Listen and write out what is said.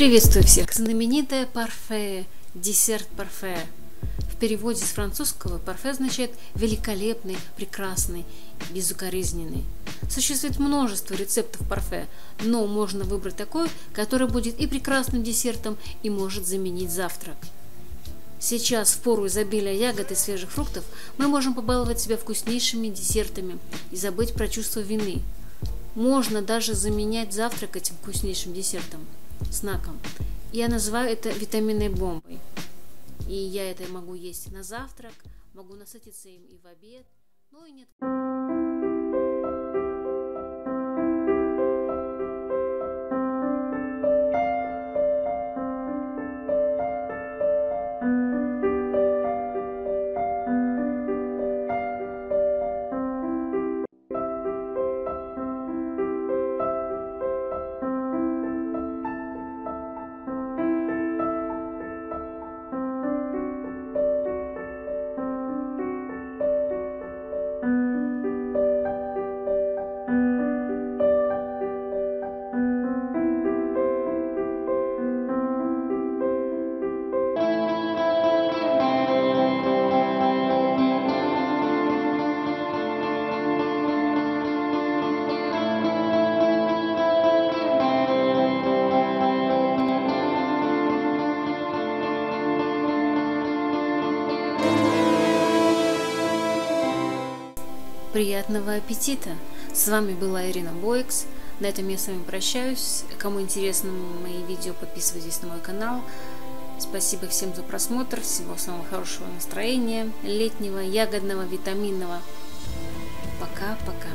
Приветствую всех! Знаменитое парфе, десерт парфе. В переводе с французского парфе означает великолепный, прекрасный, безукоризненный. Существует множество рецептов парфе, но можно выбрать такой, который будет и прекрасным десертом, и может заменить завтрак. Сейчас, в пору изобилия ягод и свежих фруктов, мы можем побаловать себя вкуснейшими десертами и забыть про чувство вины. Можно даже заменять завтрак этим вкуснейшим десертом – знаком. Я называю это витаминной бомбой. И я это могу есть на завтрак, могу насытиться им и в обед, ну и нет. Приятного аппетита! С вами была Ирина Бойкс. На этом я с вами прощаюсь. Кому интересны мои видео, подписывайтесь на мой канал. Спасибо всем за просмотр. Всего самого хорошего настроения, летнего, ягодного, витаминного. Пока-пока.